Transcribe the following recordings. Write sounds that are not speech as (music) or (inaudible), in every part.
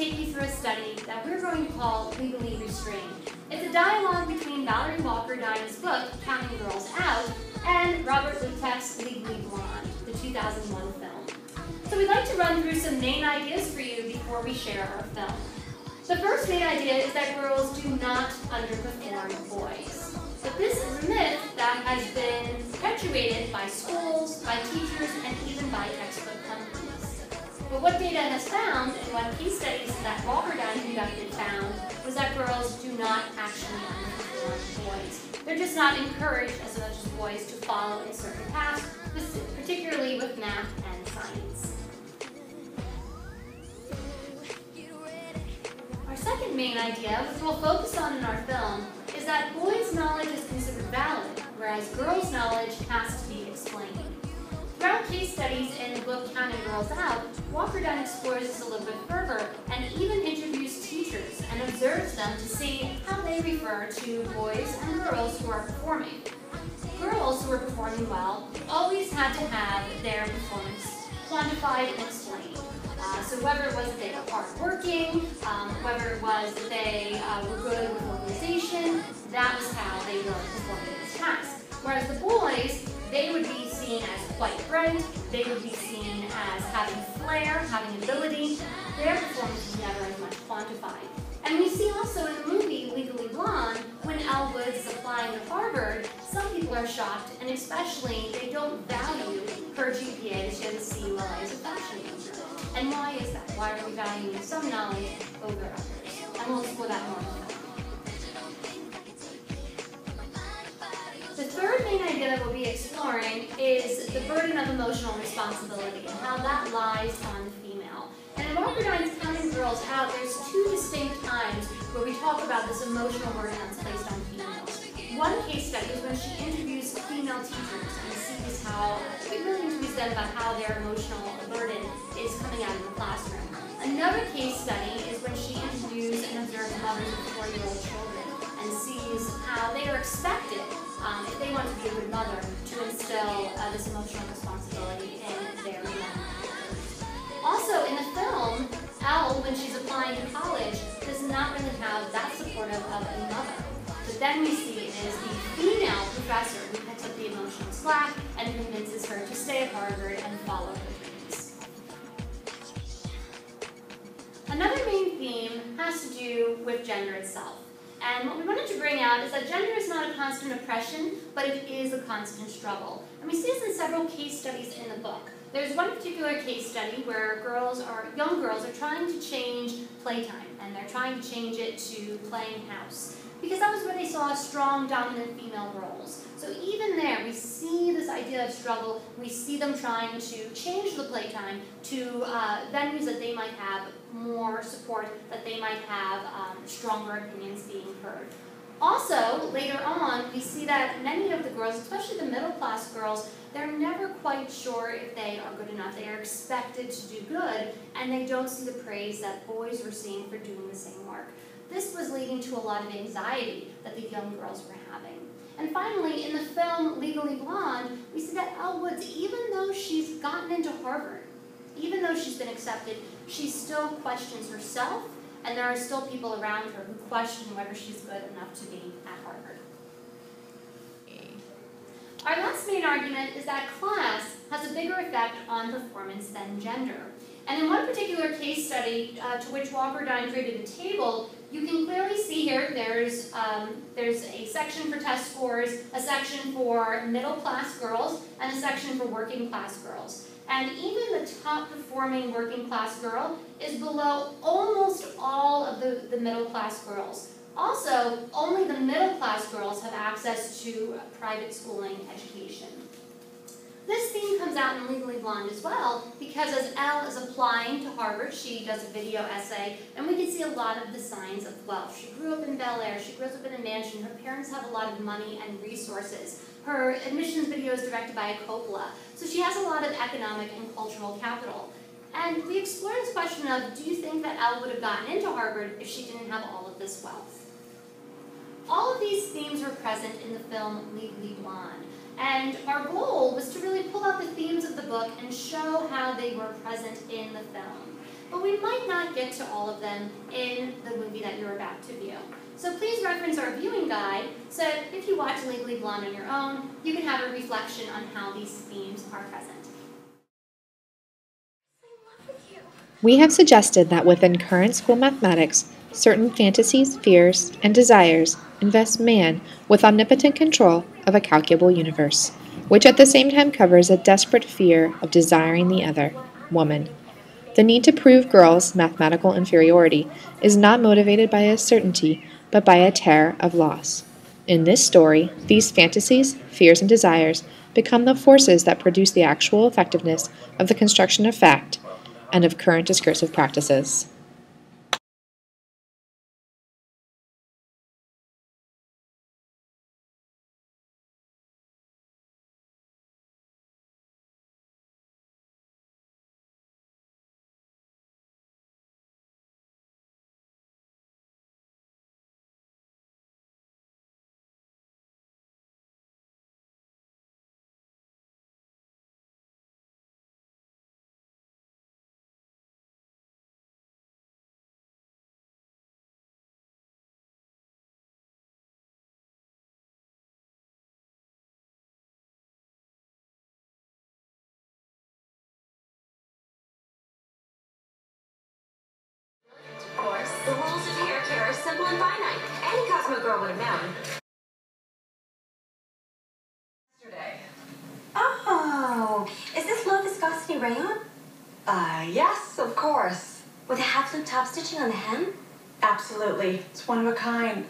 take you through a study that we're going to call Legally Restrained. It's a dialogue between Valerie Walkerdine's book, Counting Girls Out, and Robert Luketic's Legally Blonde, the 2001 film. So we'd like to run through some main ideas for you before we share our film. The first main idea is that girls do not underperform boys. But this is a myth that has been perpetuated by schools, by teachers, and even by textbook companies. But what data has found, and what case studies that Walkerdine conducted found, was that girls do not actually underperform boys. They're just not encouraged as much as boys to follow a certain path, particularly with math and science. Our second main idea, which we'll focus on in our film, is that boys' knowledge is considered valid, whereas girls' knowledge has to be explained. Throughout case studies in the book Counting Girls Out, Walkerdine explores this a little bit further and even interviews teachers and observes them to see how they refer to boys and girls who are performing. Girls who are performing well always had to have their performance quantified and explained. Uh, so whether it was that they were hardworking, um, whether it was that they uh, were good with organization, that was how they were performing this task. Whereas the boys, they would be quite bright, they would be seen as having flair, having ability. Their performance was never as much quantified. And we see also in the movie Legally Blonde, when Elle Woods is applying to Harvard, some people are shocked, and especially they don't value her GPA she has a CULA as a fashion major. And why is that? Why are we valuing some knowledge over others? And we'll explore that more The third main idea that we'll be is the burden of emotional responsibility and how that lies on the female. And in Walkerdine's Counting Girls Out, there's two distinct times where we talk about this emotional burden that's placed on females. One case study is when she interviews female teachers and sees how, it really interviews them about how their emotional burden is coming out of the classroom. Another case study is when she interviews and observes mothers of four-year-old children and sees how they are expected um, if they want to be a good mother, uh, this emotional responsibility Also, in the film, Elle, when she's applying to college, does not really have that supportive of a mother. But then we see is the female professor who picks up the emotional slack and convinces her to stay at Harvard and follow her dreams. Another main theme has to do with gender itself. And what we wanted to bring out is that gender is not a constant oppression, but it is a constant struggle. And we see this in several case studies in the book. There's one particular case study where girls are, young girls are trying to change playtime, and they're trying to change it to playing house because that was where they saw strong, dominant female roles. So even there, we see this idea of struggle. We see them trying to change the playtime to uh, venues that they might have more support, that they might have um, stronger opinions being heard. Also, later on, we see that many of the girls, especially the middle class girls, they're never quite sure if they are good enough. They are expected to do good, and they don't see the praise that boys were seeing for doing the same work. This was leading to a lot of anxiety that the young girls were having. And finally, in the film Legally Blonde, we see that Elle Woods, even though she's gotten into Harvard, even though she's been accepted, she still questions herself, and there are still people around her who question whether she's good enough to be at Harvard. Our last main argument is that class has a bigger effect on performance than gender. And in one particular case study uh, to which Walkerdine created a table, you can clearly see here there's, um, there's a section for test scores, a section for middle class girls, and a section for working class girls. And even the top performing working class girl is below almost all of the, the middle class girls. Also, only the middle class girls have access to private schooling education. This theme comes out in Legally Blonde as well, because as Elle is applying to Harvard, she does a video essay, and we can see a lot of the signs of wealth. She grew up in Bel Air, she grew up in a mansion, her parents have a lot of money and resources. Her admissions video is directed by a Coppola, so she has a lot of economic and cultural capital. And we explore this question of, do you think that Elle would have gotten into Harvard if she didn't have all of this wealth? All of these themes were present in the film Legally Blonde. And our goal was to really pull out the themes of the book and show how they were present in the film. but we might not get to all of them in the movie that you're about to view. So please reference our viewing guide so if you watch Legally Blonde on your own, you can have a reflection on how these themes are present. We have suggested that within current school mathematics, certain fantasies, fears, and desires invest man with omnipotent control of a calculable universe, which at the same time covers a desperate fear of desiring the other, woman. The need to prove girls' mathematical inferiority is not motivated by a certainty, but by a terror of loss. In this story, these fantasies, fears, and desires become the forces that produce the actual effectiveness of the construction of fact and of current discursive practices. Girl would have known. Yesterday. Oh, is this low viscosity rayon? Uh, yes, of course. With a half loop top stitching on the hem? Absolutely. It's one of a kind.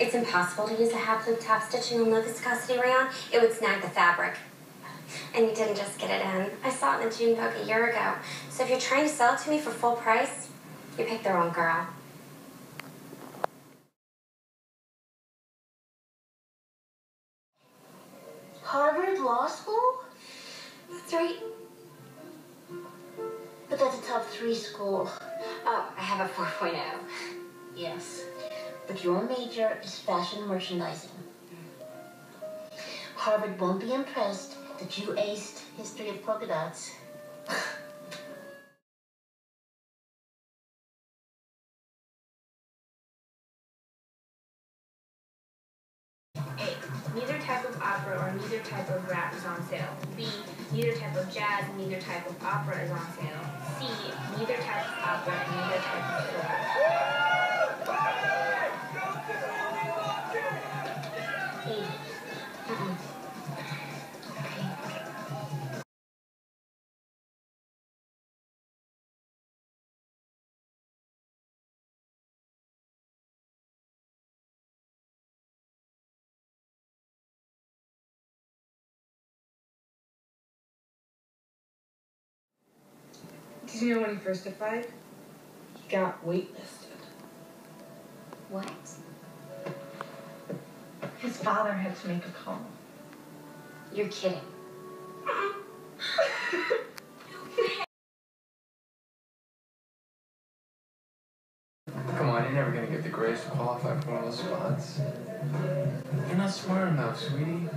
It's impossible to use a half loop top stitching on low viscosity rayon. It would snag the fabric. And you didn't just get it in. I saw it in the June Vogue a year ago. So if you're trying to sell it to me for full price, you picked the wrong girl. Harvard Law School? That's right. But that's a top three school. Oh, I have a 4.0. Yes. But your major is fashion merchandising. Mm. Harvard won't be impressed that you aced history of polka dots. Type of opera or neither type of rap is on sale. B. Neither type of jazz neither type of opera is on sale. C. Neither type of opera neither type of soul. Did you know when he first applied? He got waitlisted. What? His father had to make a call. You're kidding. (laughs) Come on, you're never gonna get the grades to qualify for one of those spots. You're not smart enough, sweetie.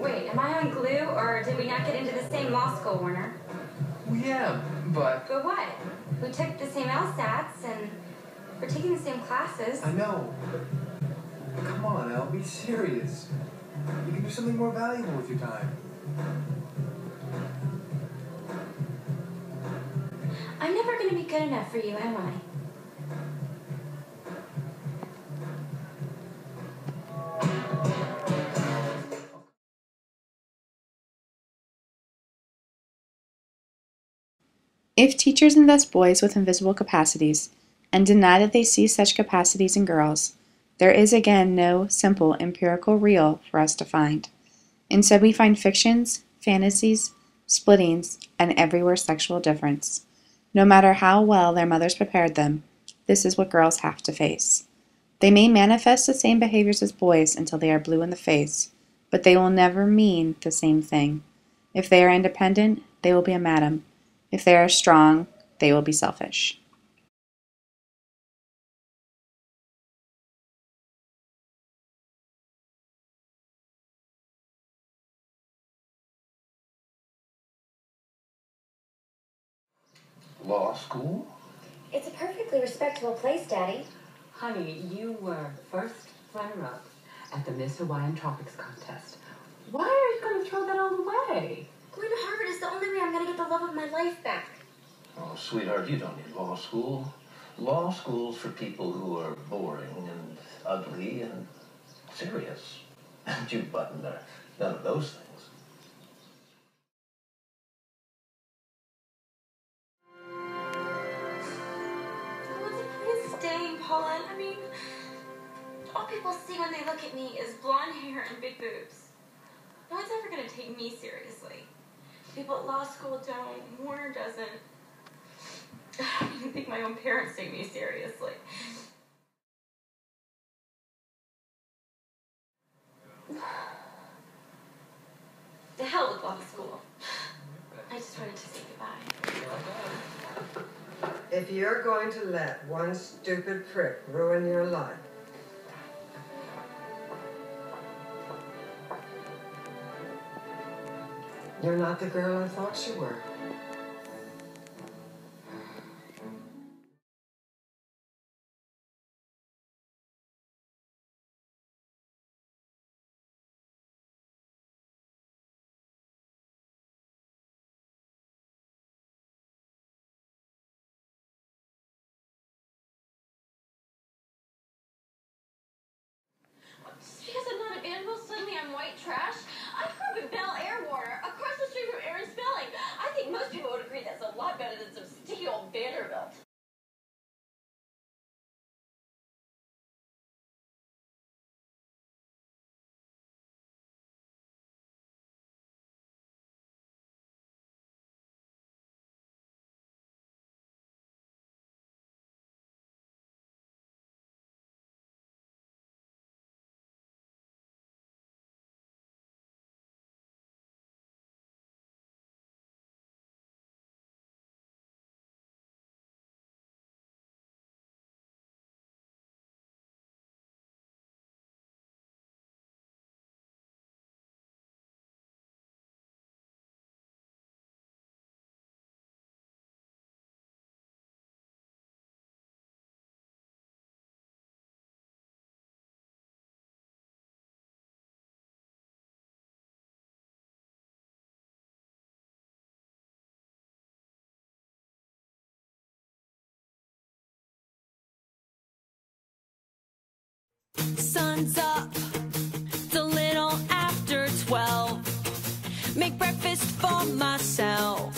Wait, am I on glue or did we not get into the same law school, Warner? Yeah, but But what? We took the same LSATs and we're taking the same classes. I know. But come on, Elle, be serious. You can do something more valuable with your time. I'm never gonna be good enough for you, am I? If teachers invest boys with invisible capacities and deny that they see such capacities in girls, there is again no simple empirical real for us to find. Instead, we find fictions, fantasies, splittings, and everywhere sexual difference. No matter how well their mothers prepared them, this is what girls have to face. They may manifest the same behaviors as boys until they are blue in the face, but they will never mean the same thing. If they are independent, they will be a madam. If they are strong, they will be selfish. law school? It's a perfectly respectable place, Daddy. Honey, you were first runner-up at the Miss Hawaiian Tropics contest. Why are you going to throw that all away? Going to Harvard is the only way I'm going to get the love of my life back. Oh, sweetheart, you don't need law school. Law school's for people who are boring and ugly and serious. And you button are none of those things. What's the point of staying, Paula? I mean, all people see when they look at me is blonde hair and big boobs. No one's ever going to take me seriously. People at law school don't. Warner doesn't. I don't (sighs) think my own parents take me seriously. (sighs) The hell with law school. I just wanted to say goodbye. If you're going to let one stupid prick ruin your life, you're not the girl I thought you were. Just because I'm not a Vanderbilt, suddenly I'm white trash? I grew up in Bel Air, Warner, across the street from Aaron Spelling. I think most people would agree that's a lot better than some sticky old Vanderbilt. Sun's up, it's a little after 12. Make breakfast for myself,